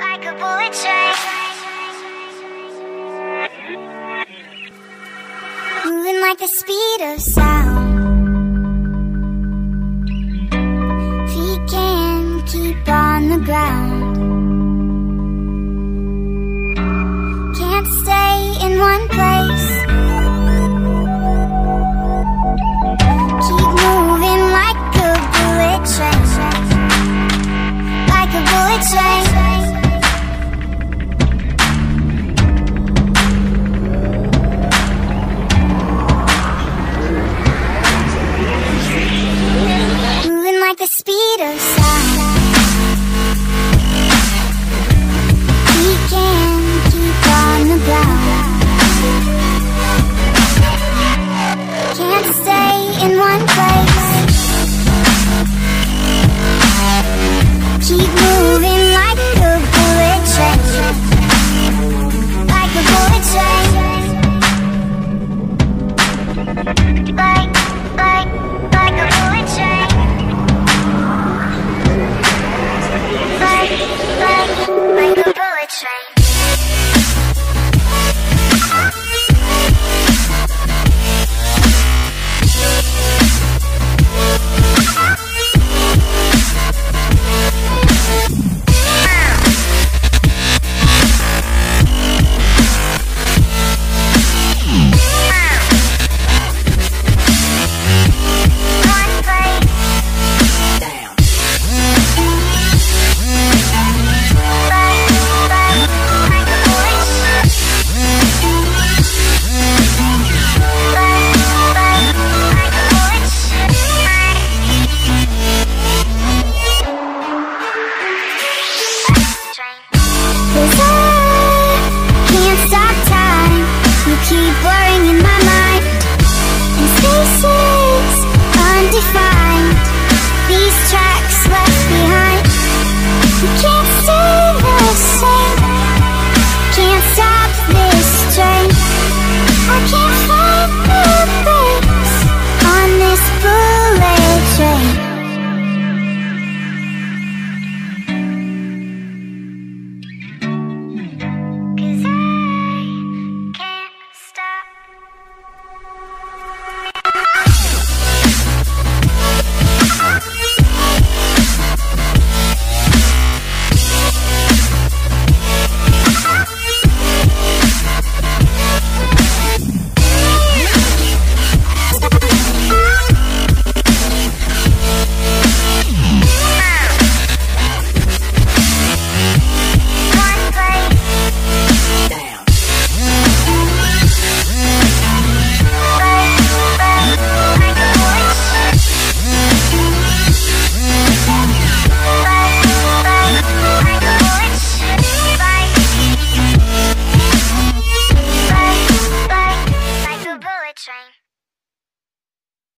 like a bullet train. Moving like the speed of sound. Feet can keep on the ground. Can't stay in one place. Keep moving like a bullet train. Like a bullet train. Speed of In my mind. And undefined. These